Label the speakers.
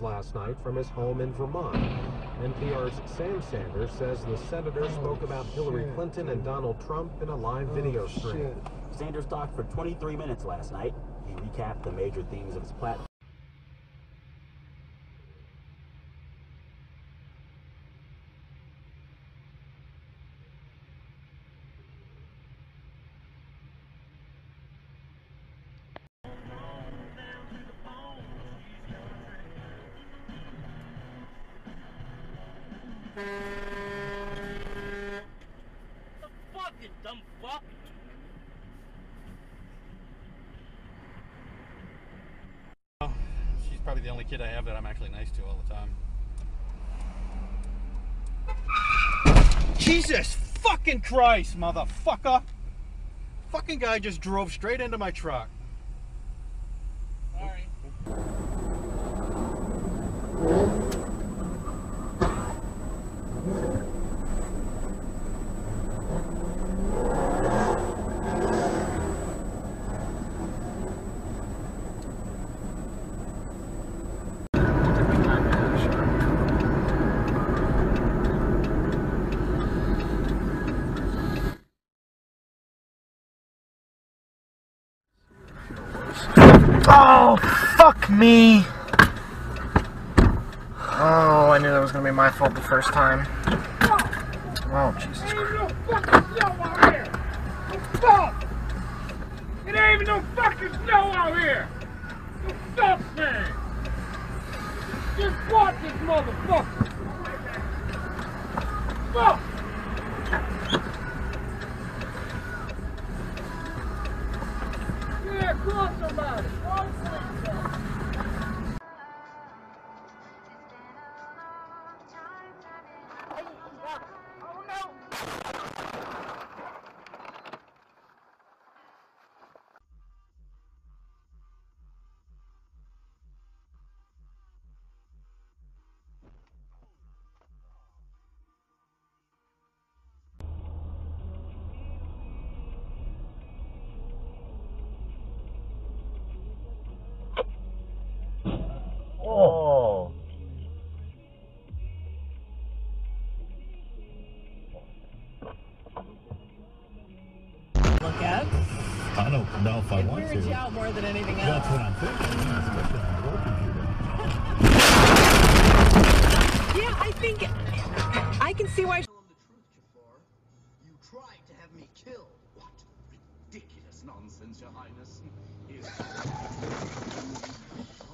Speaker 1: last night from his home in Vermont. NPR's Sam Sanders says the senator oh, spoke about Hillary Clinton and Donald Trump in a live oh, video stream.
Speaker 2: Sanders talked for 23 minutes last night. He recapped the major themes of his platform.
Speaker 3: The fuck, you dumb fuck?
Speaker 4: She's probably the only kid I have that I'm actually nice to all the time. Jesus fucking Christ, motherfucker! Fucking guy just drove straight into my truck.
Speaker 5: Oh, fuck me! Oh, I knew that was gonna be my fault the first time. Oh, Jesus Christ.
Speaker 6: It ain't even no fucking snow out here. The fuck, man? Just watch this motherfucker. Fuck. Call somebody. Call the
Speaker 7: I don't know if I
Speaker 8: it
Speaker 7: want to.
Speaker 8: It you out more than anything else.
Speaker 7: That's what I'm thinking.
Speaker 8: yeah, I think I can see why.
Speaker 9: Tell the truth, Jafar. You tried to have me killed. What ridiculous nonsense, Your Highness.